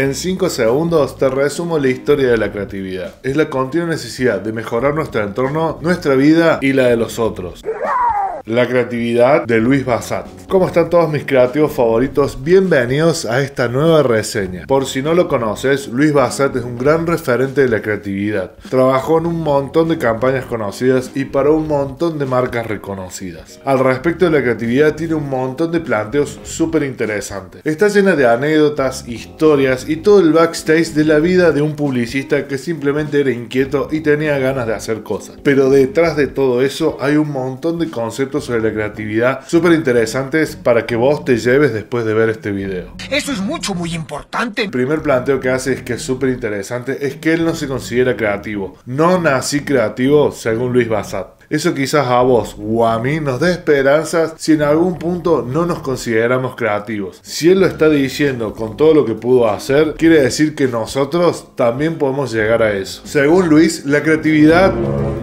En 5 segundos te resumo la historia de la creatividad. Es la continua necesidad de mejorar nuestro entorno, nuestra vida y la de los otros. La creatividad de Luis Bassat. ¿Cómo están todos mis creativos favoritos? Bienvenidos a esta nueva reseña. Por si no lo conoces, Luis Bassat es un gran referente de la creatividad. Trabajó en un montón de campañas conocidas y para un montón de marcas reconocidas. Al respecto de la creatividad tiene un montón de planteos súper interesantes. Está llena de anécdotas, historias y todo el backstage de la vida de un publicista que simplemente era inquieto y tenía ganas de hacer cosas. Pero detrás de todo eso hay un montón de conceptos sobre la creatividad súper interesantes para que vos te lleves después de ver este video. Eso es mucho, muy importante. El primer planteo que hace es que es súper interesante es que él no se considera creativo. No nací creativo según Luis Bassat. Eso quizás a vos o a mí nos dé esperanzas si en algún punto no nos consideramos creativos. Si él lo está diciendo con todo lo que pudo hacer, quiere decir que nosotros también podemos llegar a eso. Según Luis, la creatividad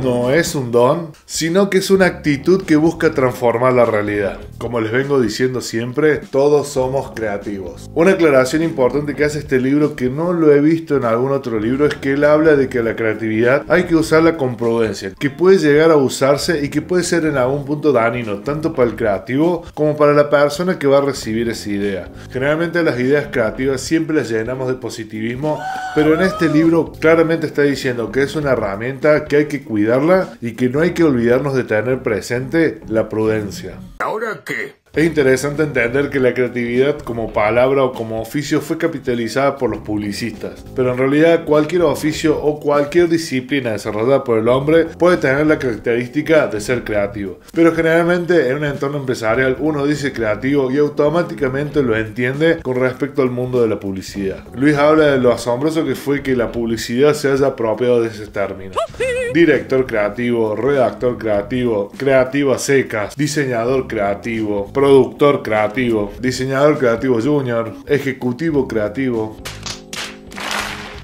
no es un don, sino que es una actitud que busca transformar la realidad. Como les vengo diciendo siempre, todos somos creativos. Una aclaración importante que hace este libro que no lo he visto en algún otro libro es que él habla de que la creatividad hay que usarla con prudencia, que puede llegar a usar y que puede ser en algún punto dañino, tanto para el creativo como para la persona que va a recibir esa idea. Generalmente las ideas creativas siempre las llenamos de positivismo, pero en este libro claramente está diciendo que es una herramienta que hay que cuidarla y que no hay que olvidarnos de tener presente la prudencia. ¿Ahora qué? Es interesante entender que la creatividad como palabra o como oficio fue capitalizada por los publicistas, pero en realidad cualquier oficio o cualquier disciplina desarrollada por el hombre puede tener la característica de ser creativo. Pero generalmente en un entorno empresarial uno dice creativo y automáticamente lo entiende con respecto al mundo de la publicidad. Luis habla de lo asombroso que fue que la publicidad se haya apropiado de ese término. Director creativo, redactor creativo, creativo a secas, diseñador creativo, productor creativo, diseñador creativo junior, ejecutivo creativo.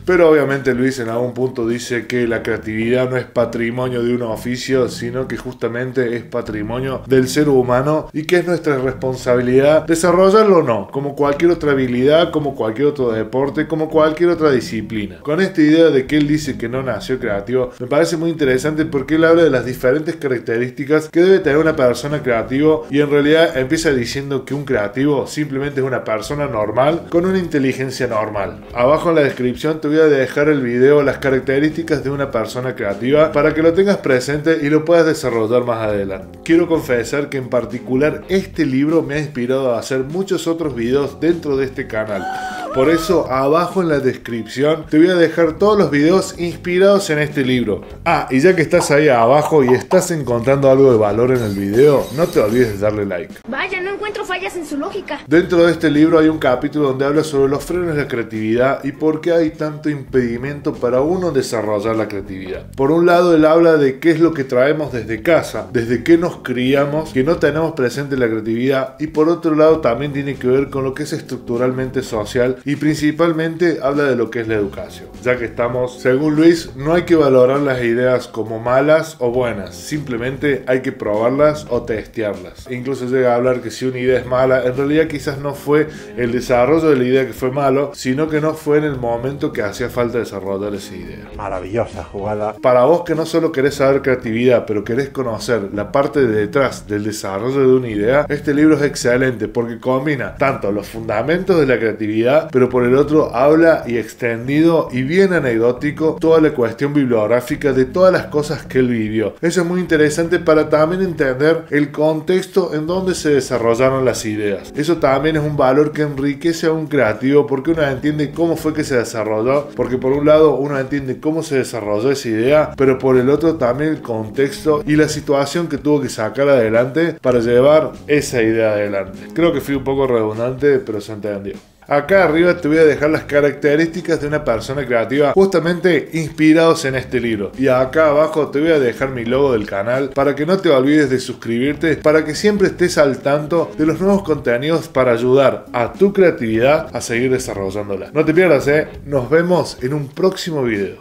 Pero obviamente Luis en algún punto dice que la creatividad no es patrimonio de un oficio, sino que justamente es patrimonio del ser humano y que es nuestra responsabilidad desarrollarlo o no, como cualquier otra habilidad, como cualquier otro deporte, como cualquier otra disciplina. Con esta idea de que él dice que no nació creativo, me parece muy interesante porque él habla de las diferentes características que debe tener una persona creativa y en realidad empieza diciendo que un creativo simplemente es una persona normal con una inteligencia normal. Abajo en la descripción te voy a dejar el video las características de una persona creativa para que lo tengas presente y lo puedas desarrollar más adelante. Quiero confesar que en particular este libro me ha inspirado a hacer muchos otros videos dentro de este canal. Por eso abajo en la descripción te voy a dejar todos los videos inspirados en este libro. Ah, y ya que estás ahí abajo y estás encontrando algo de valor en el video, no te olvides de darle like. Vaya, no encuentro fallas en su lógica. Dentro de este libro hay un capítulo donde habla sobre los frenos de la creatividad y por qué hay tanto impedimento para uno desarrollar la creatividad. Por un lado, él habla de qué es lo que traemos desde casa, desde qué nos criamos, que no tenemos presente la creatividad y por otro lado también tiene que ver con lo que es estructuralmente social y principalmente habla de lo que es la educación. Ya que estamos, según Luis, no hay que valorar las ideas como malas o buenas, simplemente hay que probarlas o testearlas. incluso llega a hablar que si una idea es mala, en realidad quizás no fue el desarrollo de la idea que fue malo, sino que no fue en el momento que hacía falta desarrollar esa idea. Maravillosa jugada. Para vos que no solo querés saber creatividad, pero querés conocer la parte de detrás del desarrollo de una idea, este libro es excelente porque combina tanto los fundamentos de la creatividad, pero por el otro habla y extendido y bien anecdótico toda la cuestión bibliográfica de todas las cosas que él vivió. Eso es muy interesante para también entender el contexto en donde se desarrollaron las ideas. Eso también es un valor que enriquece a un creativo porque uno entiende cómo fue que se desarrolló, porque por un lado uno entiende cómo se desarrolló esa idea, pero por el otro también el contexto y la situación que tuvo que sacar adelante para llevar esa idea adelante. Creo que fui un poco redundante, pero se entendió. Acá arriba te voy a dejar las características de una persona creativa justamente inspirados en este libro. Y acá abajo te voy a dejar mi logo del canal para que no te olvides de suscribirte, para que siempre estés al tanto de los nuevos contenidos para ayudar a tu creatividad a seguir desarrollándola. No te pierdas, ¿eh? Nos vemos en un próximo video.